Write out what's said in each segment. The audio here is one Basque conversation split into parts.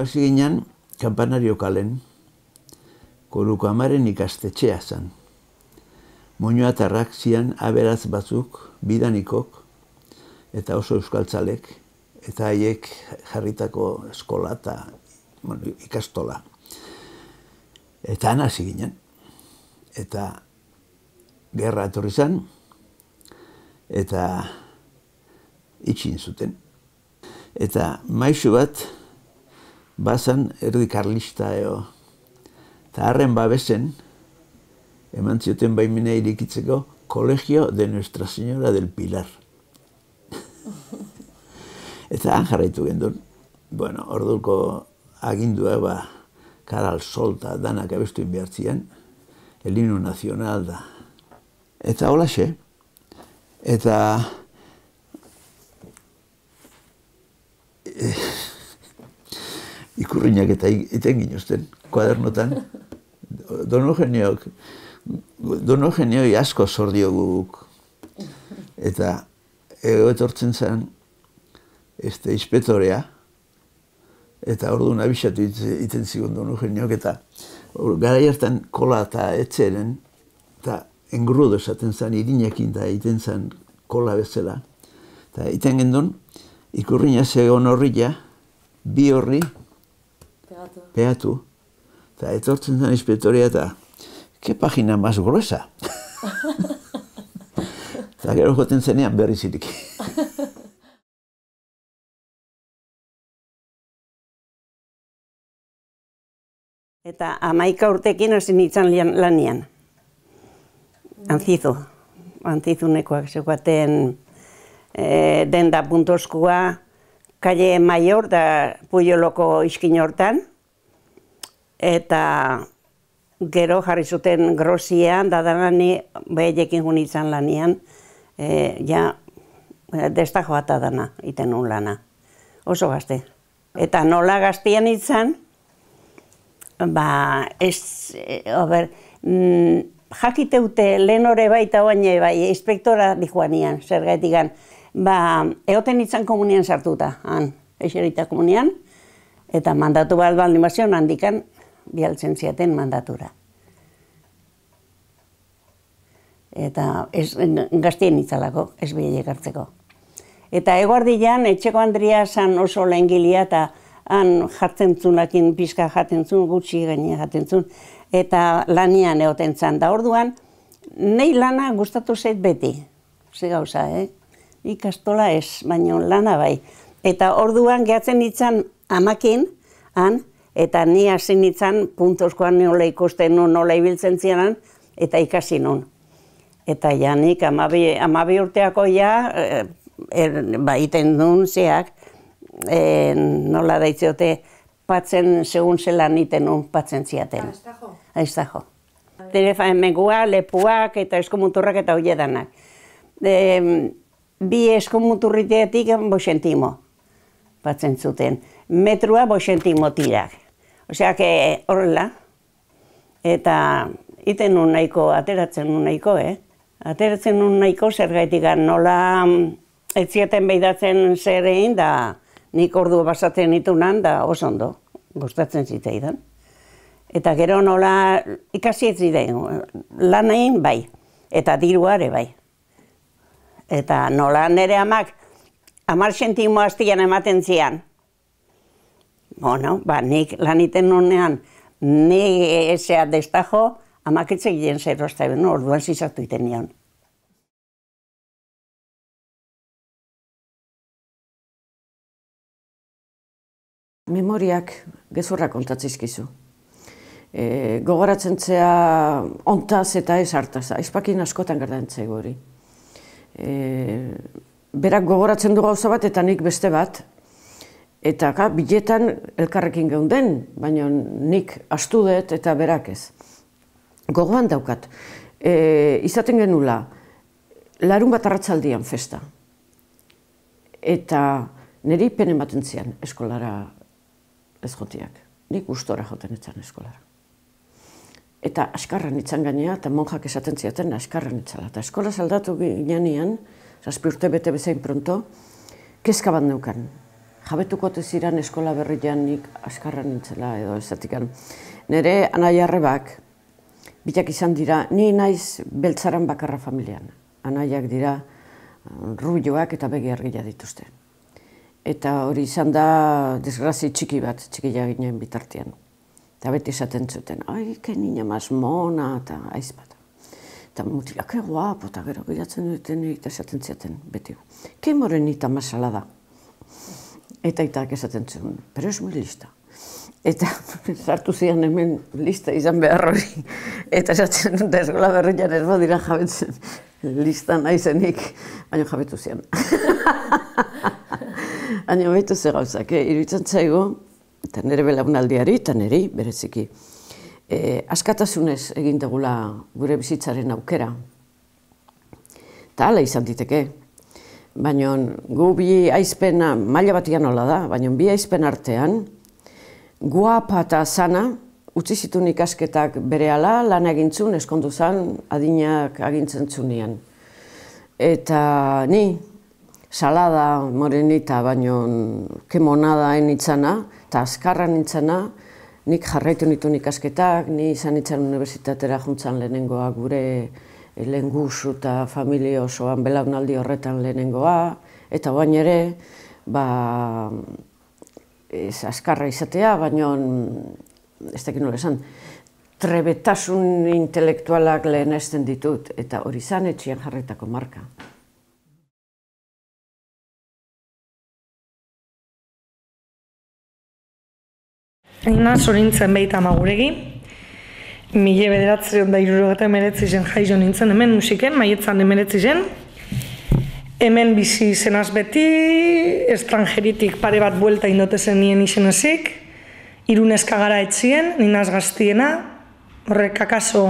hasi ginen, kampanario kalen, koruko amaren ikastetxea zen. Moñoatarrak zian aberaz batzuk, bidanikok, eta oso euskaltzalek, eta haiek jarritako eskola eta bueno, ikastola. Eta han hasi ginen. Eta gerra etorri zen, eta itxin zuten. Eta maizu bat, bazan erdi karlista eo. Eta harren babesen, eman zioten baimina irikitzeko, Colegio de Nuestra Señora del Pilar. Eta han jarraitu gendun. Bueno, orduko agindua ba, karal solta danak abestu inbiartzien, el himno nazional da. Eta hola xe, eta ikurriñak eta iten ginuzten, kuadernotan. Dono geniok, dono genioi asko zordio guk. Eta ego etortzen zen, este, inspetorea, eta ordu nabixatu iten zigun dono geniok, eta gara hartan kola eta etzeren, eta engrudo esaten zen, irinekin da iten zen kola bezala. Eta iten gendun, ikurriña zegoen horria, bi horri, Peatu. Eta etortzen zen inspektoria eta, ke pagina maz gruesa? eta gero joten zenean berri zirik. Eta amaika urtekin hasi nintzen lanian. Antzizu. Antzizunekoak zeukaten e, denda puntoskua, kalle Mayor da Puyoloko iskin hortan. Eta gero jarri zuten grosian, da danani beheiekin hunitzen lanian, e, ja, destajo bat dana, iten nun lana. Oso gazte. Eta nola gaztian itzan, ba, ez, e, ober, mm, jakiteute lehen hori baita oaine bai, inspektora dihuanian, zer gaitigan, ba, egoten itzan komunian sartuta, han, eserita komunian, eta mandatu bat baldin bazion handikan, bialtzen ziaten mandatura. Eta ez, gaztien itzalako, ez bihiek hartzeko. Eta eguardian, etxeko Andria san oso lehengilia eta han jartzen zunakin pizka jaten zuen, gutxi gaine jaten zuen, eta lanian egoten zan. Da orduan, nei lana gustatu zait beti, ze gauza, eh? Ikastola ez, baina lana bai. Eta orduan gehatzen ditzan amakin, han, eta ni hasi nintzen puntozkoan nola ikusten nun, nola ibiltzen zianan, eta ikasi nun. Eta ja nik amabi, amabi urteako ja, e, er, ba, iten nun zeak, e, nola daitziote, patzen segun zelan iten nun patzen ziaten. Aizta jo. Telefa emegua, lepuak eta eskomuturrak eta hoi edanak. E, bi eskomuturriteetik boxentimo patzen zuten. Metrua boxentimo tirak. Osea, que horrela. Eta iten nun nahiko, ateratzen nun nahiko, eh? Ateratzen nun nahiko zer gaitik nola ez zieten behidatzen zer egin da nik ordu basatzen itunan da oso ondo, gustatzen zitzaidan. Eta gero nola ikasi ez zidein, lan egin bai, eta diruare bai. Eta nola nire amak, amar sentimo hastian ematen zian. Bueno, ba, nik lan iten nunean, nik ezea destajo, amak etzegien zer orduan zizatu iten nion. Memoriak gezurra kontatzizkizu. E, gogoratzen zea ontaz eta ez hartaz, aizpakin askotan gertantzea hori. E, berak gogoratzen du gauza bat eta nik beste bat, eta ka, biletan elkarrekin geunden, baina nik astu dut eta berak ez. Gogoan daukat, e, izaten genula, larun bat arratzaldian festa. Eta niri penen baten zian eskolara ez jotiak. Nik gustora joten etzan eskolara. Eta askarran itzan gainea, eta monjak esaten ziaten askarran itzala. Eta eskola saldatu ginean, zazpi urte bete bezain pronto, kezka bat neukan. jabetuko ziran eskola berrian nik askarra nintzela edo ezatikan. Nere anai arrebak, bitak izan dira, ni naiz beltzaran bakarra familian. Anaiak dira rubioak eta begi argila dituzte. Eta hori izan da desgrazi txiki bat, txiki jaginen bitartean. Eta beti esaten zuten, ai, ke nina mas mona, eta aiz bat. Eta mutila, ke guapo, eta gero gehiatzen duten eta esaten ziaten, beti. Ke morenita masala da. Eta itak esaten zuen, pero es muy lista. Eta sartu zian hemen lista izan behar hori. Eta esatzen dut eskola berrian ez dira jabetzen lista naizenik, baina jabetu zian. baina behitu ze gauzak, eh? iruditzen zaigu, eta nire belaunaldiari, eta niri, bereziki, eh, askatasunez egin dugula gure bizitzaren aukera. Eta hala izan diteke. Baina gu bi aizpena, maila batian hola da, baina bi aizpen artean, guapa eta sana, utzi zituen ikasketak bere ala, lan egintzun, eskondu zan, adinak agintzen zunean. Eta ni, salada morenita, baino kemonada enitzana, eta azkarra nintzana, nik jarraitu nituen ikasketak, ni izan nintzen unibertsitatera juntzan lehenengoa gure lehen guzu eta familia osoan belaunaldi horretan lehenengoa, eta bain ere, ba, ez askarra izatea, baina ez dakit nola esan, trebetasun intelektualak lehen ditut, eta hori zan etxian jarretako marka. Aina sorintzen behita maguregi, mile bederatzen da irurogeta emeretzi zen jaizo nintzen hemen musiken, maietzan emeretzi zen, hemen bizi zenaz beti, estrangeritik pare bat buelta indotezen nien izenezik, iruneska gara etzien, ninaz gaztiena, horrek akaso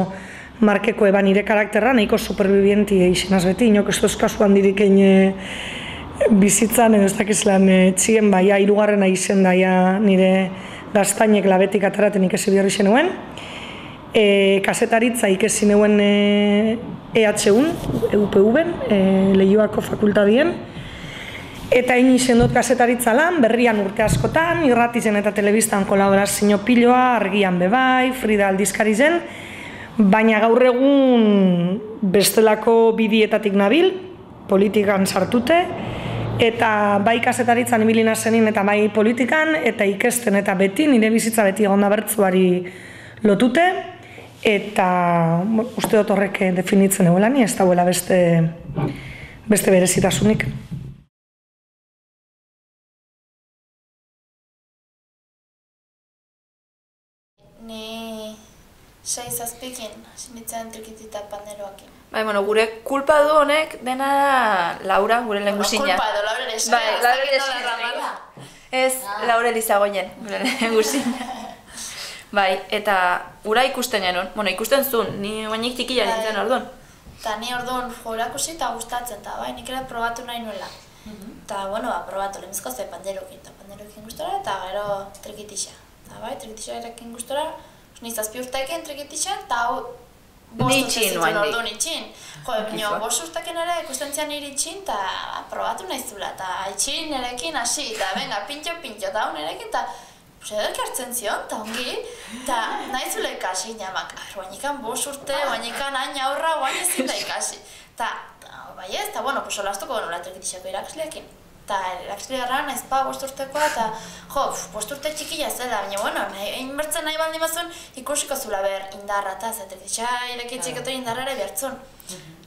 markeko eban nire karakterra, nahiko supervivienti izenaz beti, inok ez dozkazu handirik egin bizitzan, ez dakizlan etzien, baia, irugarrena izen daia nire gaztainek labetik ataraten ikesi biharri zenuen, e, kasetaritza ikesi neuen e, EH1, EUPV-en, e, Lehioako fakultadien, eta hain izen dut kasetaritza lan, berrian urte askotan, irratizen eta telebistan kolaborazio piloa, argian bebai, Frida aldizkari zen, baina gaur egun bestelako bidietatik nabil, politikan sartute, eta bai kasetaritzan ibilina zenin eta bai politikan, eta ikesten eta beti, nire bizitza beti egon bertzuari lotute, eta uste dut horrek definitzen egoela ni ez dauela beste, beste berezitasunik. Sei zazpikin, sinitzen trikitita panderoakin. Bai, bueno, gure kulpa du honek dena Laura, gure lehen guzina. Kulpa edo, Laura Elisa. Bai, Laura Elisa. Ez, Laura Elisa goien, gure lehen guzina. Bai, eta ura ikusten genuen, bueno, ikusten zuen, ni bainik txikia bai. nintzen orduan. Eta ni orduan jorakusi eta gustatzen, eta bai, nik ere probatu nahi nuela. Eta, mm bueno, ba, probatu lehenbizko ze panderokin, eta panderokin gustora, eta gero trikitixa. Eta bai, trikitixa gustora, ni zazpi urteekin trikitixa, eta hau bost urte zituen orduan itxin. Jo, bino, bost urteekin ere ikusten zian itxin, eta probatu nahi zula, eta itxin erekin hasi, eta venga, pintxo, pintxo, eta hau nerekin, eta Pues edo elkartzen zion, eta ongi, eta nahi zule ikasi, namak, bainikan bos urte, bainikan hain aurra, bain ezin da ikasi. Eta, bai ez, eta bueno, pues olastuko nola etorkitixeko irakasleekin. Eta gara, nahiz pa, bost urtekoa, eta jo, bost urte txikila zela, baina bueno, nahi, bertzen nahi baldin bazun, ikusiko zula ber indarra, eta zetorkitxa irakitxik eta indarra ere bertzun.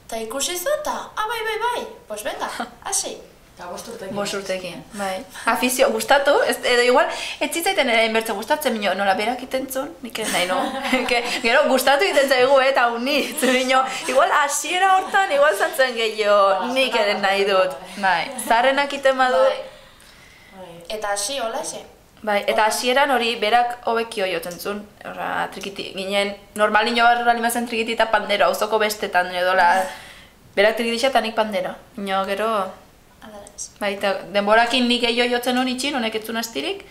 Eta ikusi zu, eta, ah, bai, bai, bai, pues venga, hasi. Eta bosturtekin. Bosturtekin, bai. Afizio, gustatu, ez, edo igual, ez zitzaiten ere inbertze gustatzen, minio, nola berak iten zuen, nik ez nahi, no? gero, gustatu iten zaigu, eh, eta uni, minio, igual, asiera hortan, igual zantzen gehiago, nik ere nahi dut. Bai, zarrenak iten badu. Bai. Eta hasi, hola, xe? Bai, eta hasieran hori berak hobekio joten zuen, horra, trikiti, ginen, normal nio barra limazen trikiti eta pandero, auzoko bestetan, edo, la, berak trikiti eta nik pandero. Nio, gero, Bai, eta denborakin nik eio jotzen hori itxin, honek etzun astirik,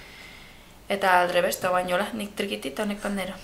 eta aldre bainola, nik trikiti eta honek pandero.